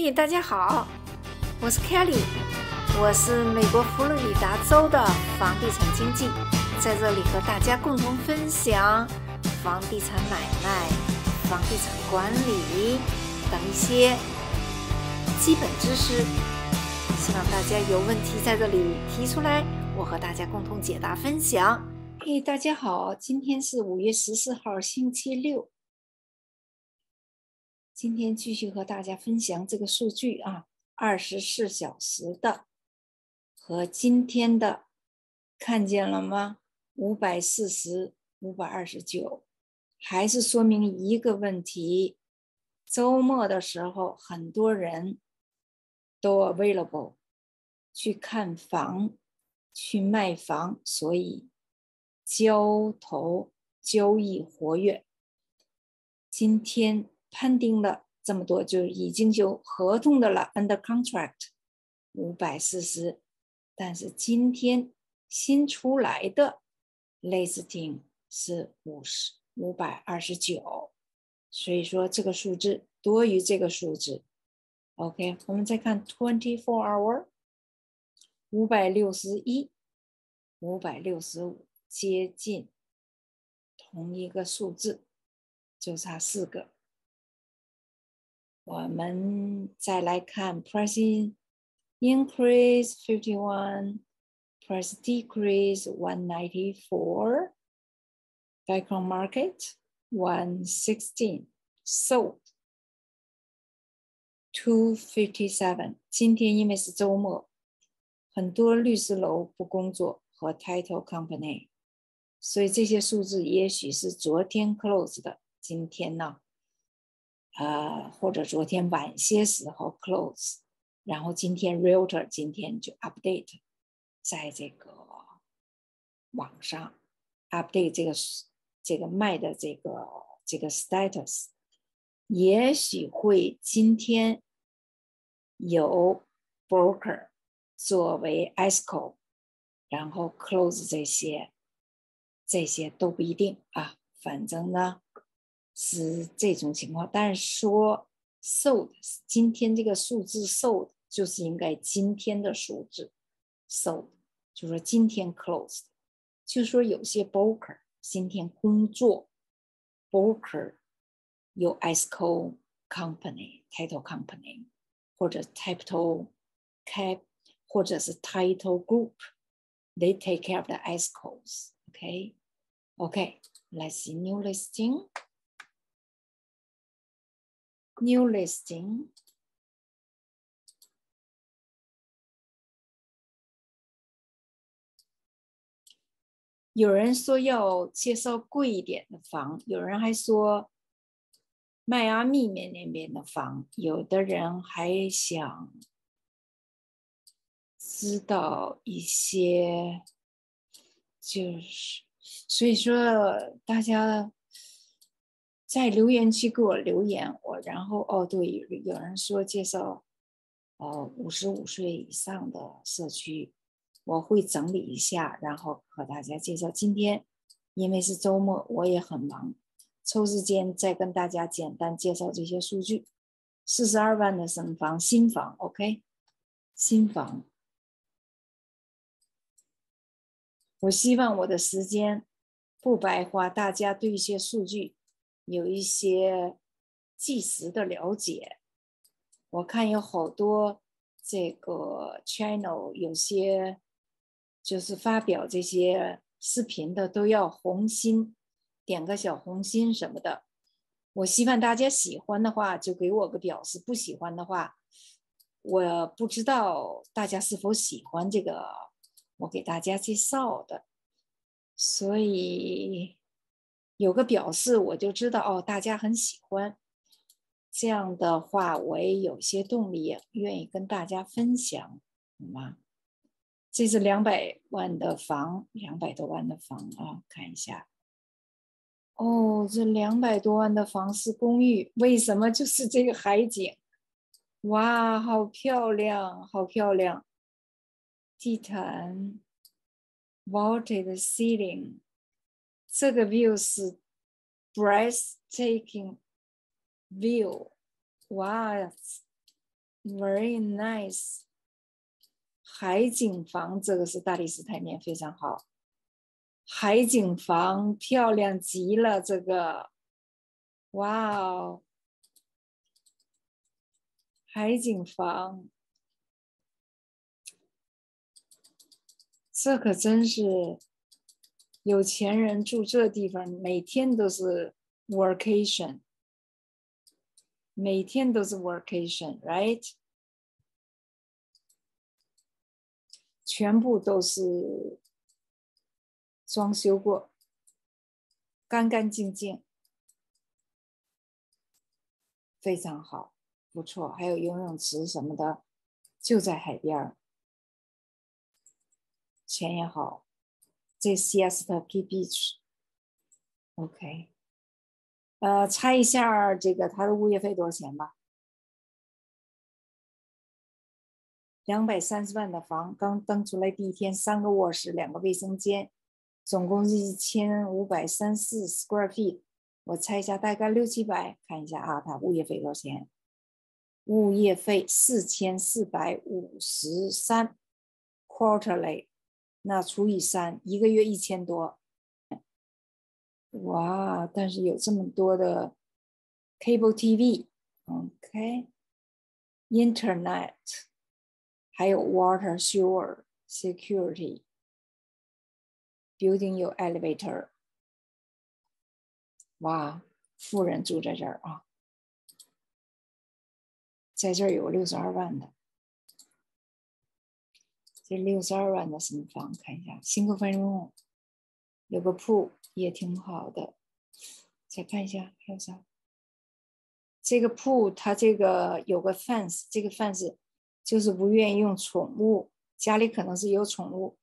嘿，大家好，我是 Kelly，我是美国佛罗里达州的房地产经纪，在这里和大家共同分享房地产买卖、房地产管理等一些基本知识。希望大家有问题在这里提出来，我和大家共同解答分享。嘿，大家好，今天是五月十四号，星期六。今天继续和大家分享这个数据啊，二十四小时的和今天的，看见了吗？五百四十五百二十九，还是说明一个问题：周末的时候很多人都 available 去看房、去卖房，所以交投交易活跃。今天。判定了这么多，就已经就合同的了，under contract 五百四十，但是今天新出来的 listing 是五十五百二十九，所以说这个数字多于这个数字。OK，我们再看 twenty four hour 五百六十一，五百六十五，接近同一个数字，就差四个。我们再来看 price increase fifty one, price decrease one ninety four, background market one sixteen, sold two fifty seven。今天因为是周末，很多律师楼不工作和 title company，所以这些数字也许是昨天 close 的，今天呢？ 呃，或者昨天晚些时候 close，然后今天 realtor 今天就 update，在这个网上 update 这个这个卖的这个这个 status，也许会今天有 broker 作为 escrow，然后 close 这些，这些都不一定啊，反正呢。是这种情况，但是说 sold 今天这个数字 sold 就是应该今天的数字 sold，就说今天 closed，就说有些 broker 今天工作，broker 有 escrow company title company 或者 title cap 或者是 title group，they take care of the escrows，OK，OK，let's see new listing。 New listing，有人说要介绍贵一点的房，有人还说迈阿密面那边的房，有的人还想知道一些，就是所以说大家。在留言区给我留言，我然后哦对，有人说介绍，呃五十五岁以上的社区，我会整理一下，然后和大家介绍。今天因为是周末，我也很忙，抽时间再跟大家简单介绍这些数据。四十二万的省房新房，OK，新房。我希望我的时间不白花，大家对一些数据。有一些即时的了解，我看有好多这个 channel，有些就是发表这些视频的都要红心，点个小红心什么的。我希望大家喜欢的话就给我个表示，不喜欢的话，我不知道大家是否喜欢这个我给大家介绍的，所以。有个表示，我就知道哦，大家很喜欢。这样的话，我也有些动力，愿意跟大家分享，好吗？这是两百万的房，两百多万的房啊，看一下。哦，这两百多万的房是公寓，为什么就是这个海景？哇，好漂亮，好漂亮！地毯，vaulted ceiling。这个 view 是 breathtaking view，哇，Very nice，海景房这个是大理石台面非常好，海景房漂亮极了，这个，哇哦，海景房，这可真是有钱人住这地方，每天都是 vacation。每天都是 vacation，right？全部都是装修过，干干净净，非常好，不错。还有游泳池什么的，就在海边儿，钱也好。这 Siesta Key Beach，OK。呃，猜一下这个它的物业费多少钱吧？两百三十万的房，刚登出来第一天，三个卧室，两个卫生间，总共是一千五百三四 square feet。我猜一下，大概六七百。看一下啊，它物业费多少钱？物业费四千四百五十三 quarterly，那除以三，一个月一千多。哇！但是有这么多的 cable TV，OK，Internet，还有 water sewer security，building 有 elevator。哇，富人住在这儿啊，在这儿有六十二万的，这六十二万的什么房？看一下，single family，有个铺。也挺好的，再看一下还有啥？这个铺它这个有个 fence，这个 fence 就是不愿意用宠物，家里可能是有宠物，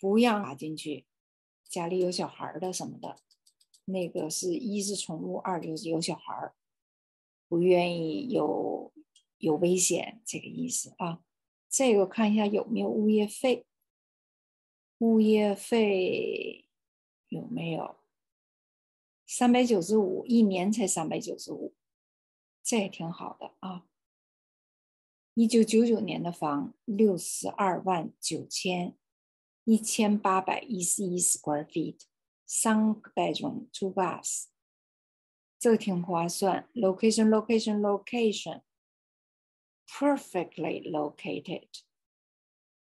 不让拿进去。家里有小孩的什么的，那个是一是宠物，二就是有小孩不愿意有有危险这个意思啊。这个看一下有没有物业费，物业费。有没有三百九十五一年才三百九十五，这也挺好的啊。一九九九年的房六十二万九千一千八百一十一 square feet，三个 bedroom two baths，这个挺划算。Location Location location Perfectly located，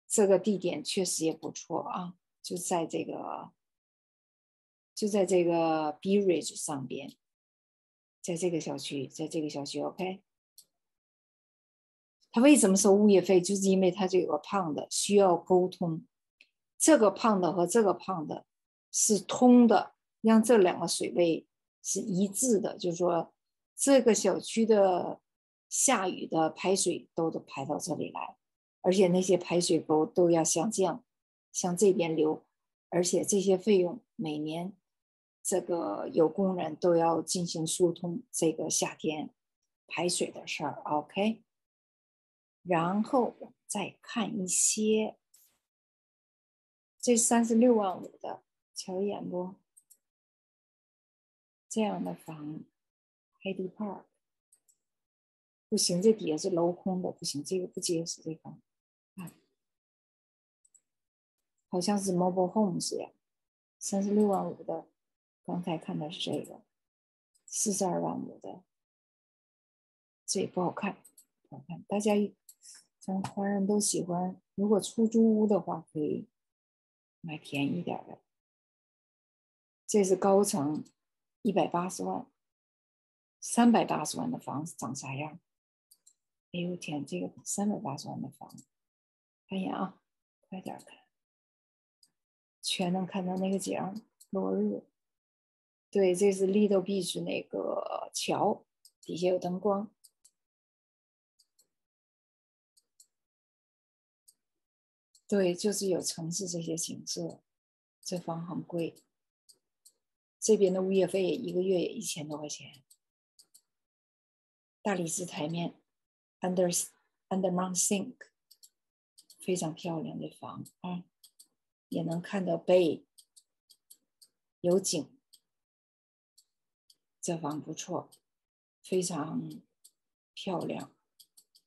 这个地点确实也不错啊，就在这个。就在这个 B Ridge 上边，在这个小区，在这个小区，OK。他为什么收物业费？就是因为他这个胖的需要沟通，这个胖的和这个胖的是通的，让这两个水位是一致的。就是说，这个小区的下雨的排水都得排到这里来，而且那些排水沟都要向这样向这边流，而且这些费用每年。这个有工人都要进行疏通这个夏天排水的事儿，OK。然后再看一些，这三十六万五的，瞧一眼不？这样的房，Heidi Park，不行，这底下是镂空的，不行，这个不结实，这个，看，好像是 Mobile Homes 呀，三十六万五的。刚才看的是这个，四十二万五的，这不好看，不好看。大家咱华人都喜欢，如果出租屋的话，可以买便宜点的。这是高层，一百八十万，三百八十万的房子长啥样？哎呦天，这个三百八十万的房子，看一眼啊，快点看，全能看到那个景，落日。对，这是 Little Beach 那个桥，底下有灯光。对，就是有城市这些景色。这房很贵，这边的物业费一个月也一千多块钱。大理石台面，under under mount sink，非常漂亮的房啊，也能看到 bay，有景。这房不错，非常漂亮。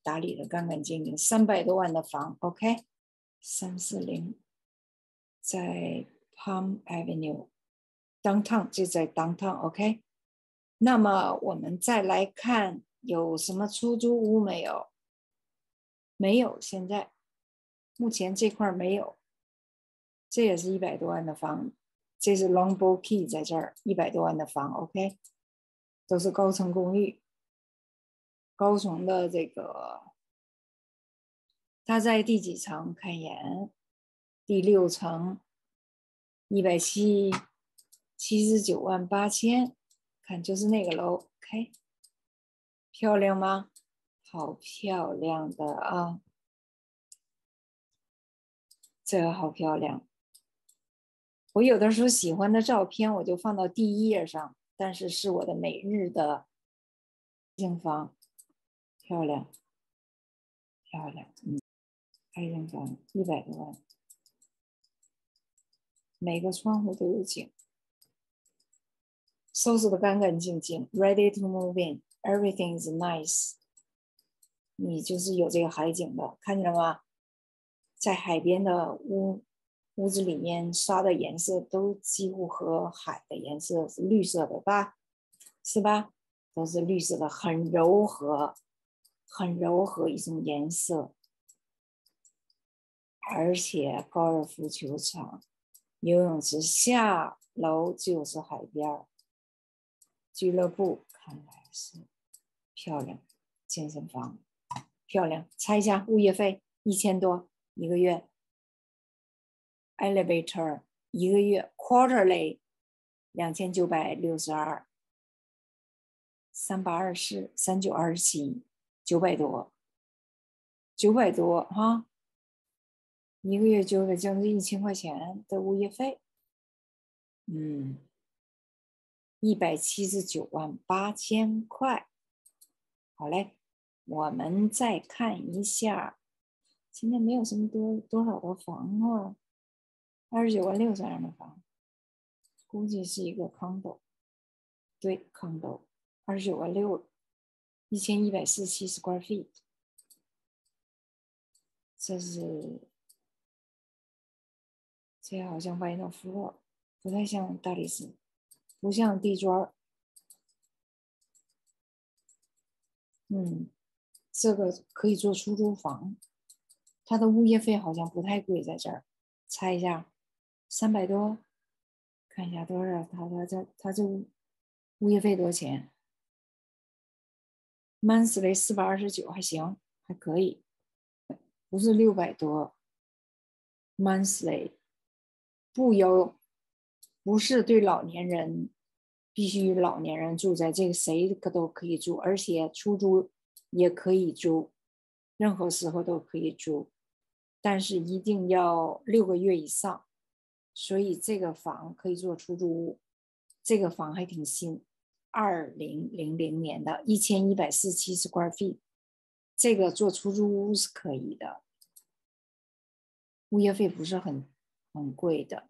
打理的干干净净，三百多万的房，OK，三四零，在 Palm Avenue downtown 就在 downtown，OK。那么我们再来看有什么出租屋没有？没有，现在目前这块没有。这也是一百多万的房，这是 Longboat Key 在这儿，一百多万的房，OK，都是高层公寓。高层的这个，它在第几层？看一眼，第六层，一百七七十九万八千，看就是那个楼，OK，漂亮吗？好漂亮的啊，这个好漂亮。我有的时候喜欢的照片，我就放到第一页上，但是是我的每日的镜房。漂亮，漂亮，嗯，爱人房一百多万，每个窗户都有景，收拾的干干净净，ready to move in Everything is nice。你就是有这个海景的，看见了吗？在海边的屋屋子里面刷的颜色都几乎和海的颜色是绿色的吧？是吧？都是绿色的，很柔和。很柔和一种颜色，而且高尔夫球场、游泳池下楼就是海边俱乐部看来是漂亮，健身房漂亮，猜一下物业费一千多一个月，elevator 一个月。Quarterly 两千九百六十二，三八二四三九二十七。九百多，九百多哈，一个月就得将近一千块钱的物业费，嗯，一百七十九万八千块。好嘞，我们再看一下，今天没有什么多多少的房啊，二十九万六这样的房，估计是一个 condo，对，condo，二十九万六。一千一百四十七 square feet，这是这好像歪诺夫洛，不太像大理石，不像地砖嗯，这个可以做出租房，它的物业费好像不太贵，在这儿，猜一下，三百多，看一下多少？他他这他这物业费多少钱？monthly 四百二十九还行，还可以，不是六百多。monthly 不有，不是对老年人，必须老年人住在这个，谁可都可以住，而且出租也可以租，任何时候都可以租，但是一定要六个月以上。所以这个房可以做出租屋，这个房还挺新。二零零零年的一千一百四七 square feet，这个做出租屋是可以的，物业费不是很很贵的。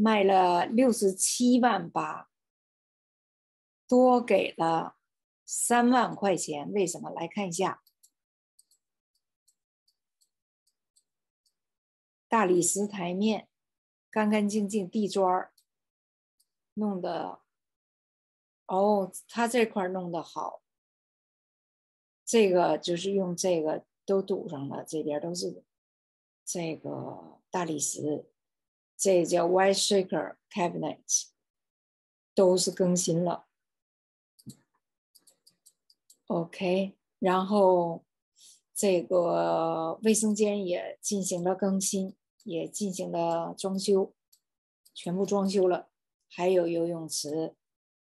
卖了六十七万八，多给了三万块钱。为什么？来看一下，大理石台面，干干净净，地砖弄的。哦，他这块弄得好，这个就是用这个都堵上了，这边都是这个大理石，这叫 White Shaker Cabinet，都是更新了。OK，然后这个卫生间也进行了更新，也进行了装修，全部装修了，还有游泳池。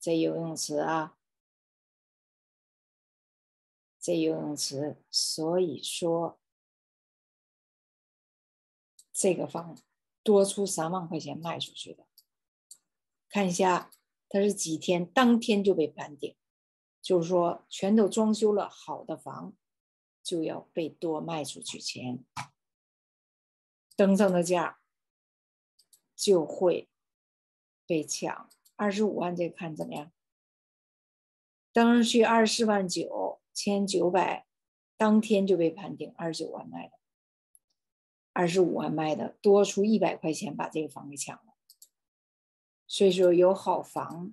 这游泳池啊，这游泳池，所以说这个房多出三万块钱卖出去的。看一下，它是几天，当天就被盘点，就是说全都装修了好的房，就要被多卖出去钱，登上的价就会被抢。二十五万，这看怎么样？登上去二十四万九千九百，当天就被盘点二十九万卖的，二十五万卖的，多出一百块钱把这个房给抢了。所以说有好房，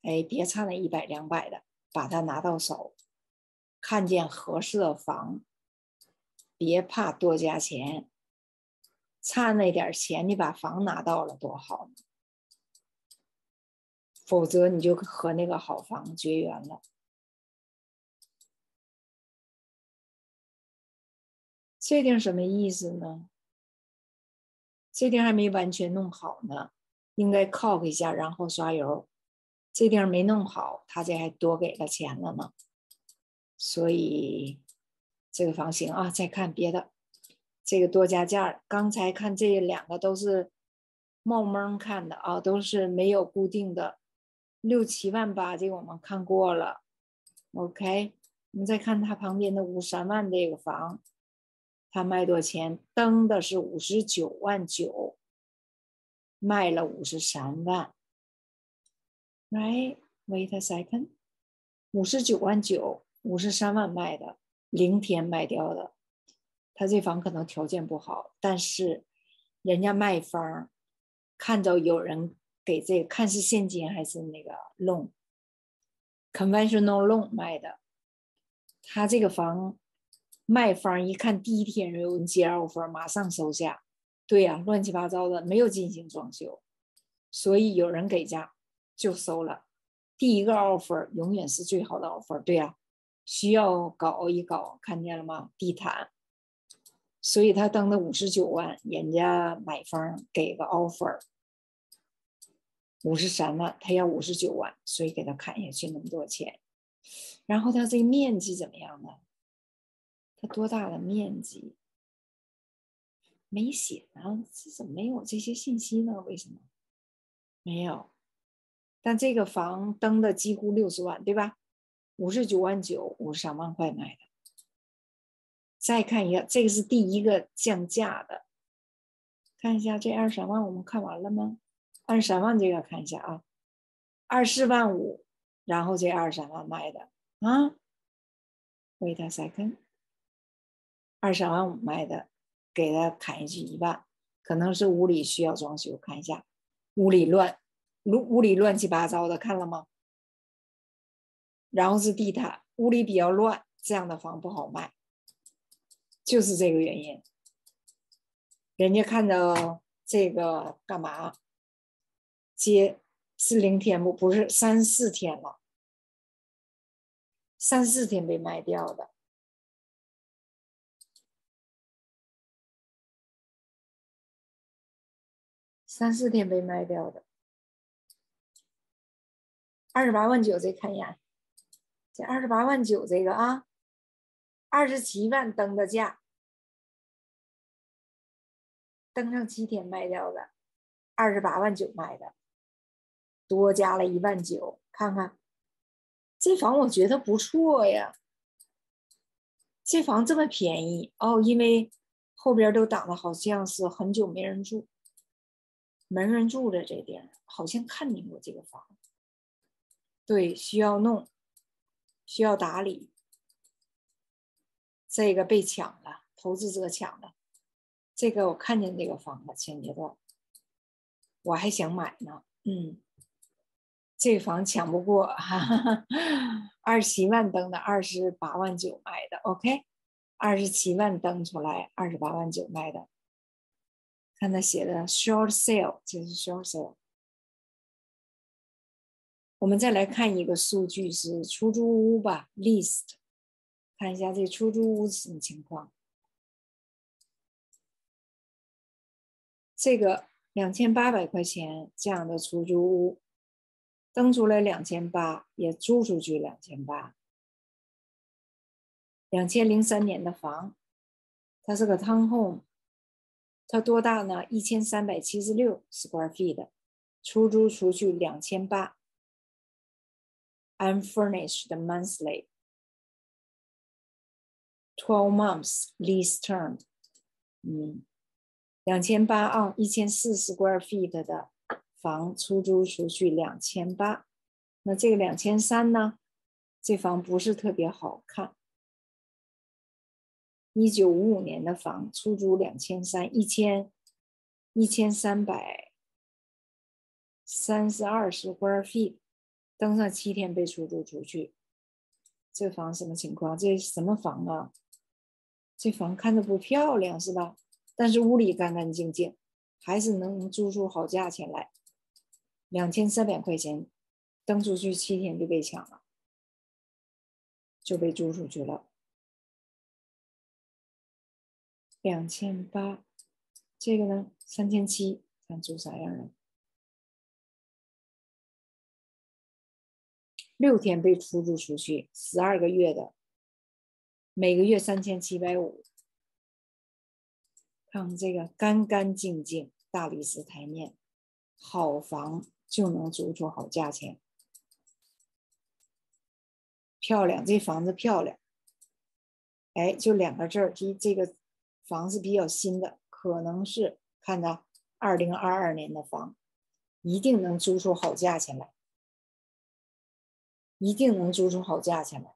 哎，别差那一百两百的，把它拿到手，看见合适的房，别怕多加钱，差那点钱你把房拿到了多好呢。否则你就和那个好房绝缘了。这地什么意思呢？这地还没完全弄好呢，应该 caulk 一下，然后刷油。这地儿没弄好，他这还多给了钱了呢。所以这个房型啊，再看别的，这个多加价。刚才看这两个都是冒蒙看的啊，都是没有固定的。六七万八，这个我们看过了。OK，我们再看他旁边的五三万这个房，他卖多少钱？登的是五十九万九，卖了五十三万。Right，wait a second，五十九万九，五十三万卖的，零天卖掉的。他这房可能条件不好，但是人家卖方看着有人。给这个看是现金还是那个 loan，conventional loan 卖的，他这个房卖方一看第一天有人接 offer，马上收下。对呀，乱七八糟的，没有进行装修，所以有人给价就收了。第一个 offer 永远是最好的 offer，对呀，需要搞一搞，看见了吗？地毯，所以他登的五十九万，人家买方给个 offer。五十三万，他要五十九万，所以给他砍下去那么多钱。然后他这个面积怎么样呢？多大的面积？没写呢，这怎么没有这些信息呢？为什么？没有。但这个房登的几乎六十万，对吧？五十九万九，五十三万块买的。再看一个，这个是第一个降价的。看一下这二十三万，我们看完了吗？二十三万这个看一下啊，二四万五，然后这二十三万卖的啊，wait a second，二十三万五卖的，给他砍下去一万，可能是屋里需要装修，看一下，屋里乱，屋屋里乱七八糟的，看了吗？然后是地毯，屋里比较乱，这样的房不好卖，就是这个原因。人家看到这个干嘛？接是零天不不是三四天了，三四天被卖掉的，三四天被卖掉的，二十八万九，再看一眼，这二十八万九这个啊，二十七万登的价，登上七天卖掉的，二十八万九卖的。多加了一万九，看看这房，我觉得不错呀。这房这么便宜哦，因为后边都挡的好像是很久没人住，没人住的这地儿，好像看见过这个房。对，需要弄，需要打理。这个被抢了，投资者抢了。这个我看见这个房了，前阶段我还想买呢，嗯。这房抢不过，哈哈，二十七万登的，二十八万九卖的，OK，二十七万登出来，二十八万九卖的。看他写的 short sale，这是 short sale。我们再来看一个数据是出租屋吧，list，看一下这出租屋什么情况。这个两千八百块钱这样的出租屋。登出来两千八，也租出去两千八，两千零三年的房，它是个 town home，它多大呢？一千三百七十六 square feet，出租出去两千八，unfurnished monthly，twelve months lease term，嗯，两千八啊，一千四 square feet 的房出租出去两千八，那这个两千三呢？这房不是特别好看。一九五五年的房出租两千三，一千一千三百三十二十 square feet，登上七天被出租出去。这房什么情况？这什么房啊？这房看着不漂亮是吧？但是屋里干干净净，还是能租出好价钱来。两千三百块钱登出去七天就被抢了，就被租出去了。两千八，这个呢三千七，看租啥样的？六天被出租出去，十二个月的，每个月三千七百五。看这个干干净净，大理石台面，好房就能租出好价钱，漂亮，这房子漂亮。哎，就两个字儿，这这个。房子比较新的，可能是看到二零二二年的房，一定能租出好价钱来，一定能租出好价钱来。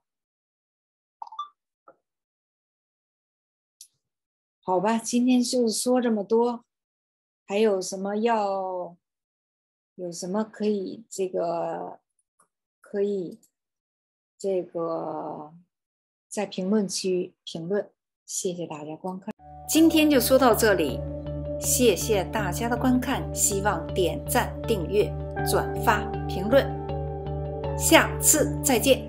好吧，今天就说这么多，还有什么要，有什么可以这个，可以这个在评论区评论。谢谢大家观看，今天就说到这里，谢谢大家的观看，希望点赞、订阅、转发、评论，下次再见。